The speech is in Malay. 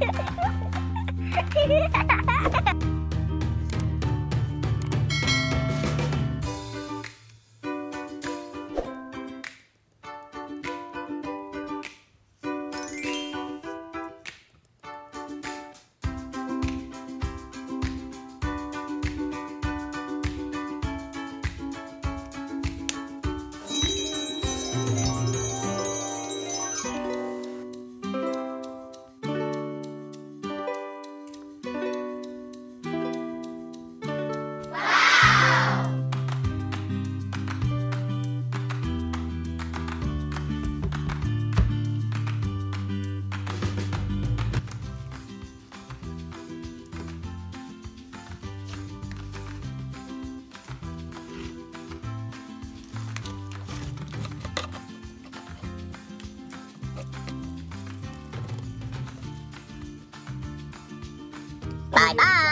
Ha ha ha! 拜拜。